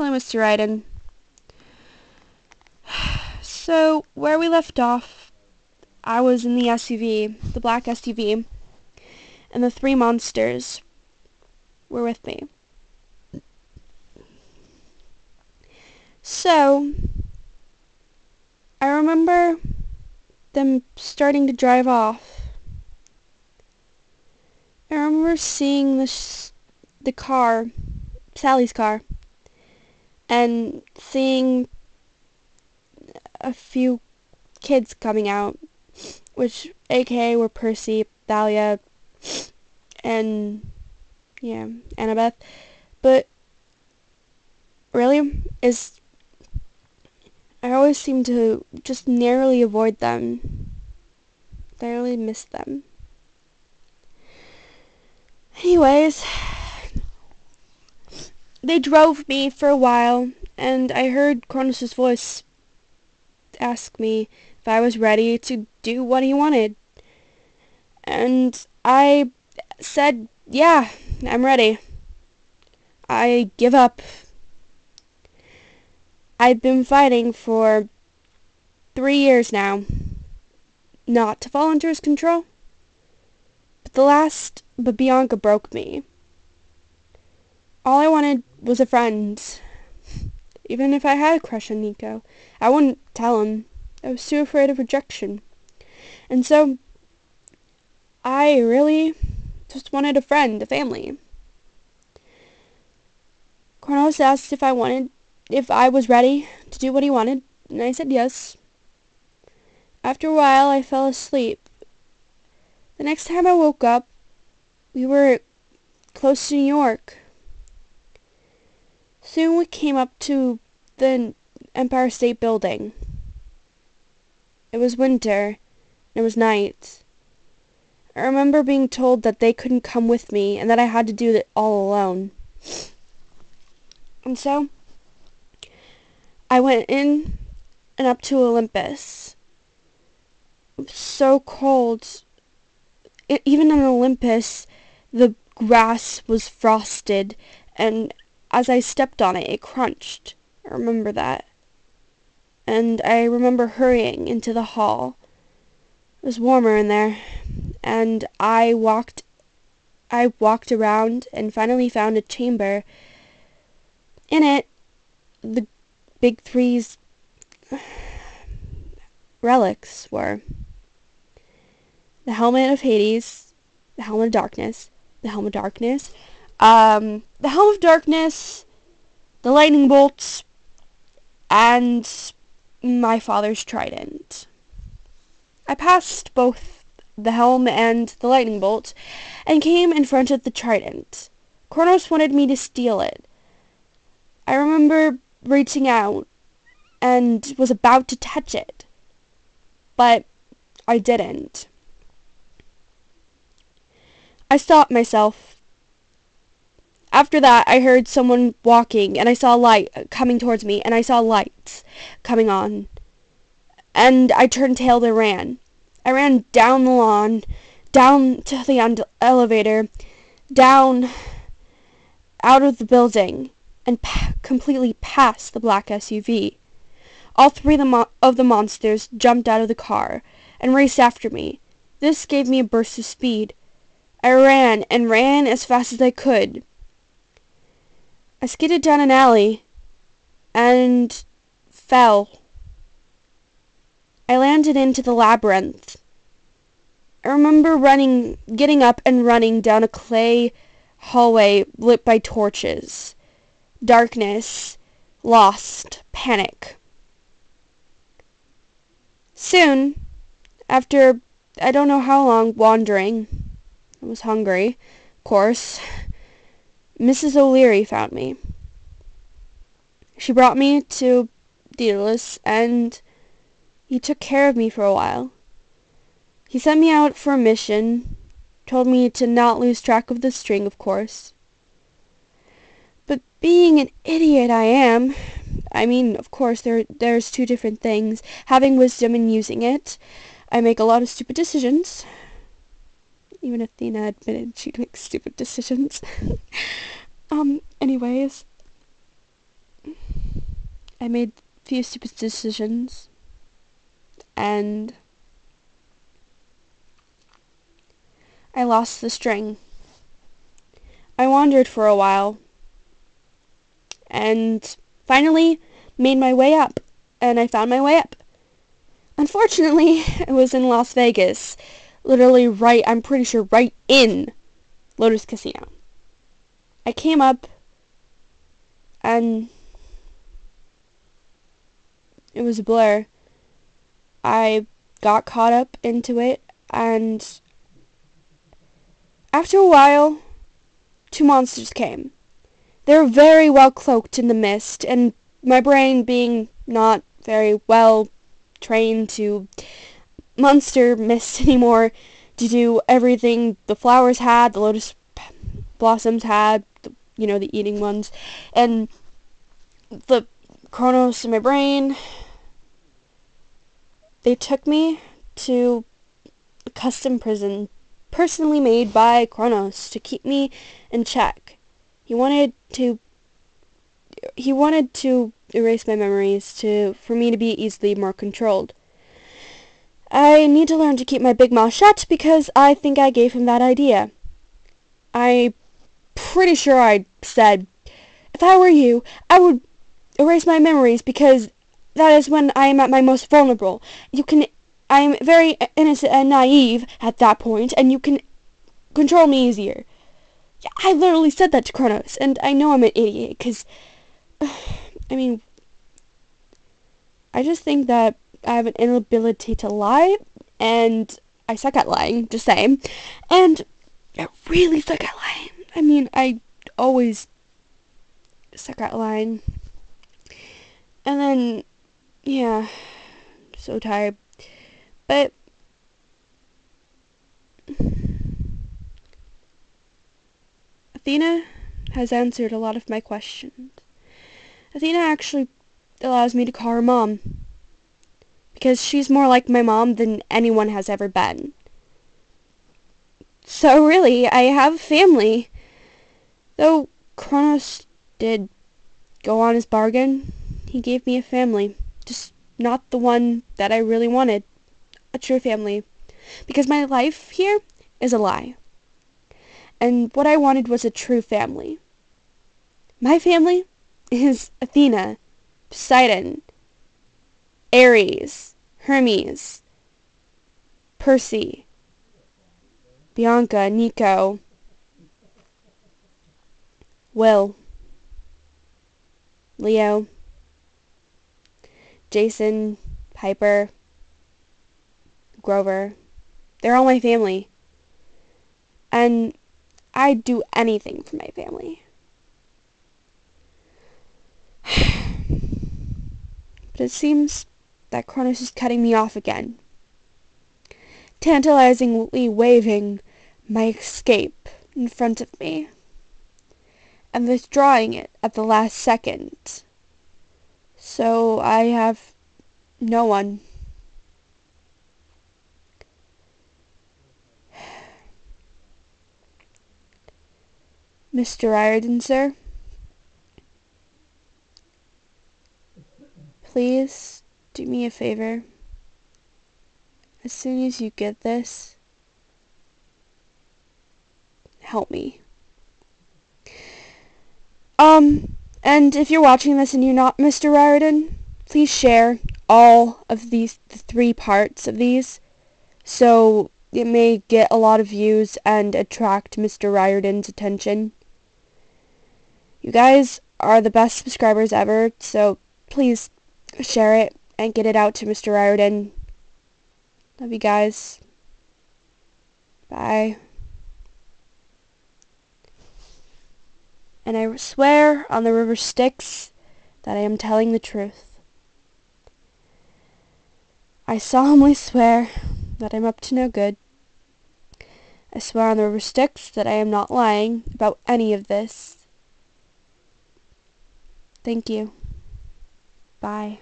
Hello, Mr. Riordan. So, where we left off, I was in the SUV, the black SUV, and the three monsters were with me. So, I remember them starting to drive off. I remember seeing the the car, Sally's car, and seeing a few kids coming out, which aka were Percy, Thalia, and yeah, Annabeth. But really, is I always seem to just narrowly avoid them. Really miss them. Anyways, they drove me for a while, and I heard Kronos' voice ask me if I was ready to do what he wanted. And I said, yeah, I'm ready. I give up. I've been fighting for three years now. Not to fall under his control. But the last, but Bianca broke me. All I wanted was a friend. Even if I had a crush on Nico, I wouldn't tell him. I was too afraid of rejection. And so, I really just wanted a friend, a family. Cornelius asked if I wanted, if I was ready to do what he wanted, and I said yes. After a while, I fell asleep. The next time I woke up, we were close to New York. Soon we came up to the Empire State Building. It was winter. and It was night. I remember being told that they couldn't come with me and that I had to do it all alone. And so, I went in and up to Olympus. It was so cold. It, even on Olympus, the grass was frosted, and as I stepped on it, it crunched. I remember that. And I remember hurrying into the hall. It was warmer in there, and I walked I walked around and finally found a chamber. In it, the big three's relics were the helmet of Hades, the helmet of darkness, the helmet of darkness, um, the Helm of darkness, the lightning bolts, and my father's trident. I passed both the helm and the lightning bolt, and came in front of the trident. Kronos wanted me to steal it. I remember reaching out and was about to touch it, but I didn't. I stopped myself after that, I heard someone walking, and I saw light coming towards me, and I saw lights coming on. And I turned tail and ran. I ran down the lawn, down to the elevator, down out of the building, and completely past the black SUV. All three of the monsters jumped out of the car and raced after me. This gave me a burst of speed. I ran and ran as fast as I could. I skidded down an alley and fell. I landed into the labyrinth. I remember running, getting up and running down a clay hallway lit by torches. Darkness, lost, panic. Soon, after I don't know how long wandering, I was hungry, of course. Mrs. O'Leary found me. She brought me to Daedalus, and he took care of me for a while. He sent me out for a mission, told me to not lose track of the string, of course. But being an idiot I am, I mean, of course, there there's two different things, having wisdom and using it. I make a lot of stupid decisions. Even if Athena admitted she'd make stupid decisions. um, anyways. I made a few stupid decisions. And I lost the string. I wandered for a while and finally made my way up. And I found my way up. Unfortunately, it was in Las Vegas. Literally right, I'm pretty sure right in Lotus Casino. I came up and it was a blur. I got caught up into it and after a while two monsters came. They were very well cloaked in the mist and my brain being not very well trained to monster mist anymore to do everything the flowers had, the lotus blossoms had, the, you know, the eating ones, and the Kronos in my brain. They took me to a custom prison personally made by Kronos to keep me in check. He wanted to he wanted to erase my memories to for me to be easily more controlled. I need to learn to keep my big mouth shut because I think I gave him that idea. I'm pretty sure I said, if I were you, I would erase my memories because that is when I am at my most vulnerable. You can, I am very innocent and naive at that point, and you can control me easier. I literally said that to Kronos, and I know I'm an idiot because, I mean, I just think that I have an inability to lie, and I suck at lying, just saying. And I really suck at lying. I mean, I always suck at lying. And then, yeah, so tired. But Athena has answered a lot of my questions. Athena actually allows me to call her mom because she's more like my mom than anyone has ever been. So really, I have a family. Though Kronos did go on his bargain, he gave me a family. Just not the one that I really wanted. A true family. Because my life here is a lie. And what I wanted was a true family. My family is Athena, Poseidon, Ares, Hermes, Percy, Bianca, Nico, Will, Leo, Jason, Piper, Grover. They're all my family. And I'd do anything for my family. but it seems that Kronos is cutting me off again, tantalizingly waving my escape in front of me, and withdrawing it at the last second. So I have no one. Mr. Riordan, sir? Please do me a favor. As soon as you get this, help me. Um, and if you're watching this and you're not Mr. Riordan, please share all of these the three parts of these so it may get a lot of views and attract Mr. Riordan's attention. You guys are the best subscribers ever, so please share it and get it out to Mr. Riordan. Love you guys. Bye. And I swear on the river Styx that I am telling the truth. I solemnly swear that I'm up to no good. I swear on the river Styx that I am not lying about any of this. Thank you. Bye.